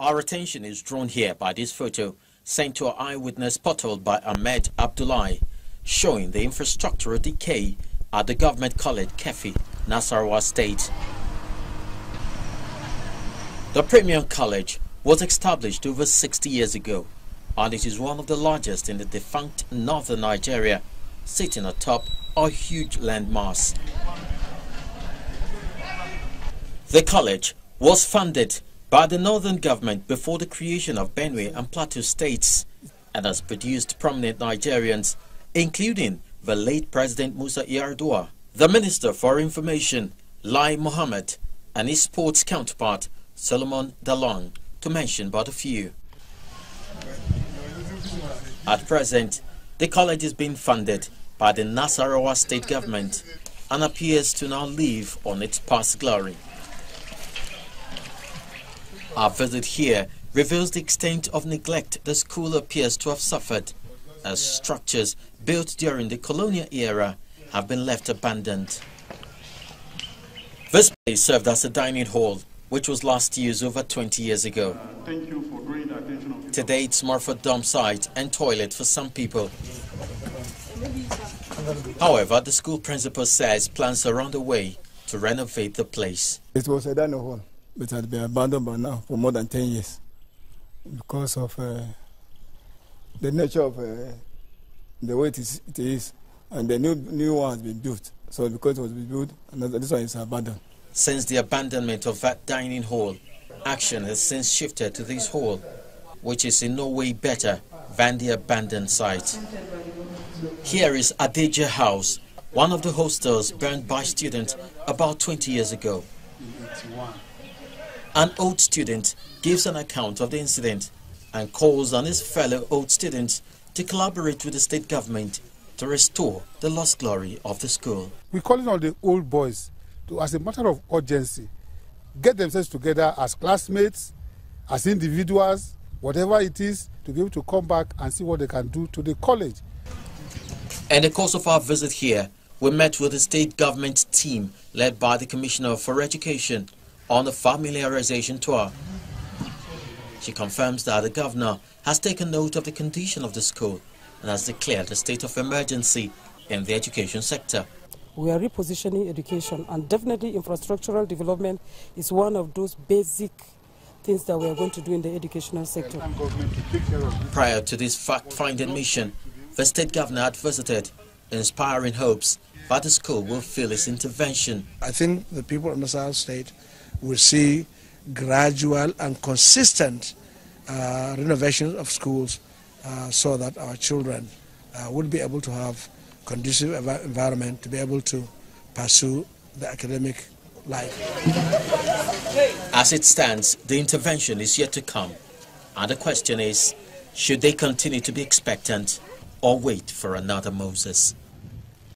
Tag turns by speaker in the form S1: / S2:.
S1: Our attention is drawn here by this photo sent to our eyewitness portal by Ahmed Abdullahi, showing the infrastructural decay at the government college Keffi, Nasarawa State. The Premium College was established over 60 years ago and it is one of the largest in the defunct northern Nigeria, sitting atop a huge landmass. The college was funded by the northern government before the creation of Benue and Plateau states and has produced prominent Nigerians, including the late President Musa Yar'Adua, the Minister for Information, Lai Mohammed, and his sports counterpart, Solomon Dalong, to mention but a few. At present, the college is being funded by the Nasarawa state government and appears to now live on its past glory. Our visit here reveals the extent of neglect the school appears to have suffered as structures built during the colonial era have been left abandoned. This place served as a dining hall, which was last used over 20 years ago. Today it's more for dump site and toilet for some people. However, the school principal says plans are underway to renovate the place.
S2: It was a dining hall but had been abandoned by now for more than 10 years because of uh, the nature of uh, the way it is, it is, and the new new one has been built. So because it was built, another, this one is abandoned.
S1: Since the abandonment of that dining hall, action has since shifted to this hall, which is in no way better than the abandoned site. Here is Adeja House, one of the hostels burned by students about 20 years ago. An old student gives an account of the incident and calls on his fellow old students to collaborate with the state government to restore the lost glory of the school.
S3: We're calling on the old boys to, as a matter of urgency, get themselves together as classmates, as individuals, whatever it is, to be able to come back and see what they can do to the college.
S1: In the course of our visit here, we met with the state government team led by the Commissioner for Education on a familiarization tour. She confirms that the governor has taken note of the condition of the school and has declared a state of emergency in the education sector.
S4: We are repositioning education and definitely infrastructural development is one of those basic things that we are going to do in the educational sector.
S1: Prior to this fact-finding mission, the state governor had visited, inspiring hopes that the school will feel its intervention.
S5: I think the people in the South State we see gradual and consistent uh, renovations of schools uh, so that our children uh, will be able to have conducive environment to be able to pursue the academic life.
S1: As it stands, the intervention is yet to come. And the question is, should they continue to be expectant or wait for another Moses?